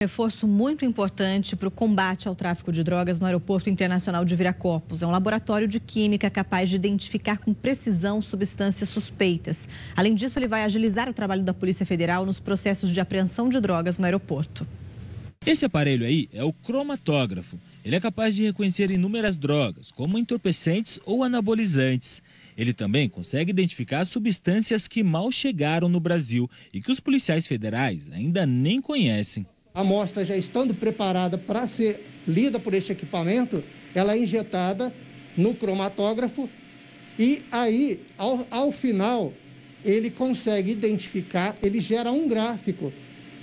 Reforço muito importante para o combate ao tráfico de drogas no Aeroporto Internacional de Viracopos. É um laboratório de química capaz de identificar com precisão substâncias suspeitas. Além disso, ele vai agilizar o trabalho da Polícia Federal nos processos de apreensão de drogas no aeroporto. Esse aparelho aí é o cromatógrafo. Ele é capaz de reconhecer inúmeras drogas, como entorpecentes ou anabolizantes. Ele também consegue identificar substâncias que mal chegaram no Brasil e que os policiais federais ainda nem conhecem a amostra já estando preparada para ser lida por este equipamento, ela é injetada no cromatógrafo e aí, ao, ao final, ele consegue identificar, ele gera um gráfico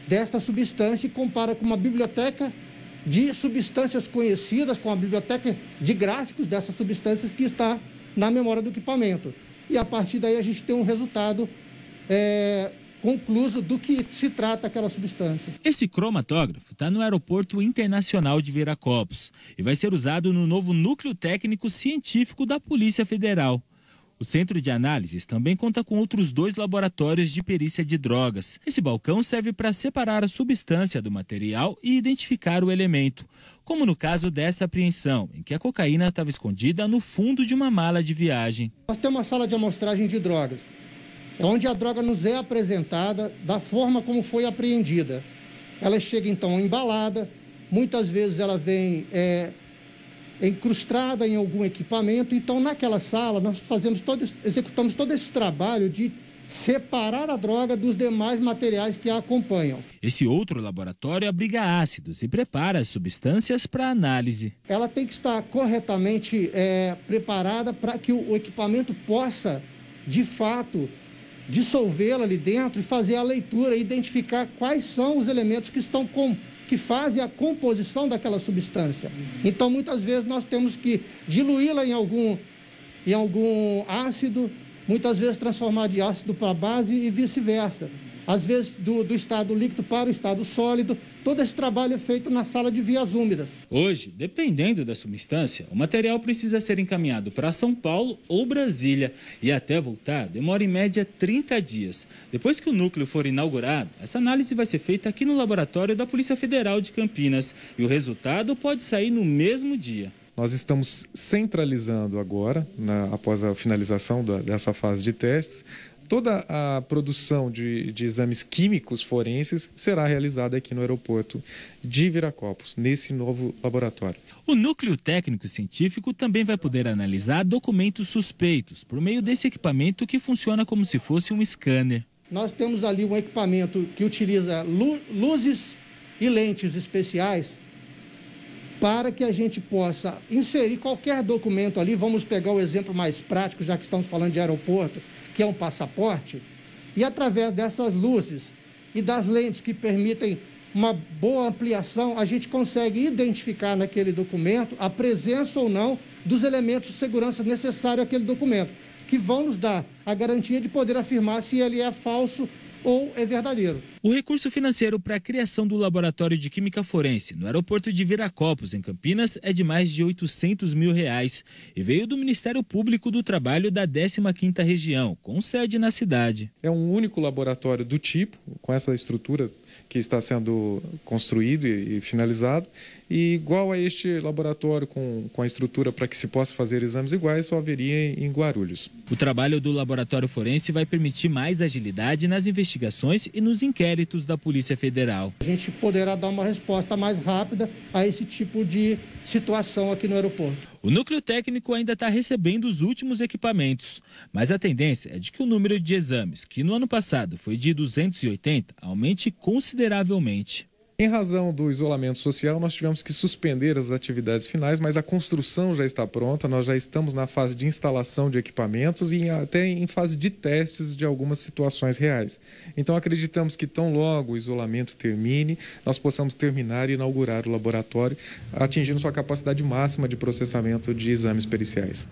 desta substância e compara com uma biblioteca de substâncias conhecidas, com a biblioteca de gráficos dessas substâncias que está na memória do equipamento. E a partir daí a gente tem um resultado é, concluso do que se trata aquela substância. Esse cromatógrafo está no Aeroporto Internacional de Viracopos e vai ser usado no novo Núcleo Técnico Científico da Polícia Federal. O centro de análises também conta com outros dois laboratórios de perícia de drogas. Esse balcão serve para separar a substância do material e identificar o elemento, como no caso dessa apreensão, em que a cocaína estava escondida no fundo de uma mala de viagem. Nós temos uma sala de amostragem de drogas é onde a droga nos é apresentada da forma como foi apreendida. Ela chega então embalada, muitas vezes ela vem é, incrustada em algum equipamento. Então, naquela sala, nós fazemos todo, executamos todo esse trabalho de separar a droga dos demais materiais que a acompanham. Esse outro laboratório abriga ácidos e prepara as substâncias para análise. Ela tem que estar corretamente é, preparada para que o, o equipamento possa, de fato, dissolvê-la ali dentro e fazer a leitura, identificar quais são os elementos que estão com, que fazem a composição daquela substância. Então, muitas vezes nós temos que diluí-la em algum, em algum ácido, muitas vezes transformar de ácido para base e vice-versa às vezes do, do, estado líquido para o estado sólido. Todo esse trabalho é feito na sala de vias úmidas. Hoje, dependendo da substância, o material precisa ser encaminhado para São Paulo ou Brasília e até voltar demora em média 30 dias. Depois que o núcleo for inaugurado, essa análise vai ser feita aqui no laboratório da Polícia Federal de Campinas e o resultado pode sair no mesmo dia. Nós estamos centralizando agora, na, após a finalização da, dessa fase de testes, toda a produção de, de, exames químicos forenses será realizada aqui no aeroporto de Viracopos, nesse novo laboratório. O núcleo técnico científico também vai poder analisar documentos suspeitos por meio desse equipamento que funciona como se fosse um scanner. Nós temos ali um equipamento que utiliza luzes e lentes especiais para que a gente possa inserir qualquer documento ali. Vamos pegar o exemplo mais prático, já que estamos falando de aeroporto que é um passaporte, e através dessas luzes e das lentes que permitem uma boa ampliação, a gente consegue identificar naquele documento a presença ou não dos elementos de segurança necessários àquele documento, que vão nos dar a garantia de poder afirmar se ele é falso ou é verdadeiro. O recurso financeiro para a criação do Laboratório de Química Forense no aeroporto de Viracopos, em Campinas, é de mais de 800 mil reais e veio do Ministério Público do Trabalho da 15ª Região, com sede na cidade. É um único laboratório do tipo, com essa estrutura que está sendo construído e, finalizado. E igual a este laboratório, com, com a estrutura para que se possa fazer exames iguais, só haveria em Guarulhos. O trabalho do laboratório forense vai permitir mais agilidade nas investigações e nos inquéritos da Polícia Federal. A gente poderá dar uma resposta mais rápida a esse tipo de situação aqui no aeroporto. O núcleo técnico ainda está recebendo os últimos equipamentos, mas a tendência é de que o número de exames, que no ano passado foi de 280, aumente consideravelmente. Em razão do isolamento social, nós tivemos que suspender as atividades finais, mas a construção já está pronta, nós já estamos na fase de instalação de equipamentos e até em fase de testes de algumas situações reais. Então, acreditamos que tão logo o isolamento termine, nós possamos terminar e inaugurar o laboratório, atingindo sua capacidade máxima de processamento de exames periciais.